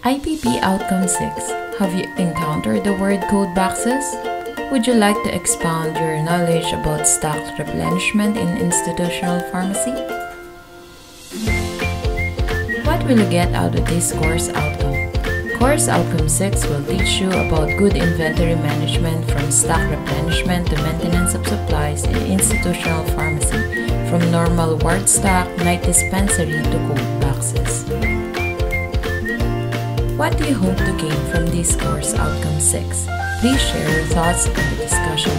IPP Outcome 6 Have you encountered the word code boxes? Would you like to expound your knowledge about stock replenishment in institutional pharmacy? What will you get out of this course outcome? Course Outcome 6 will teach you about good inventory management from stock replenishment to maintenance of supplies in institutional pharmacy, from normal ward stock, night dispensary to code boxes. What do you hope to gain from this course Outcome 6? Please share your thoughts in the discussion.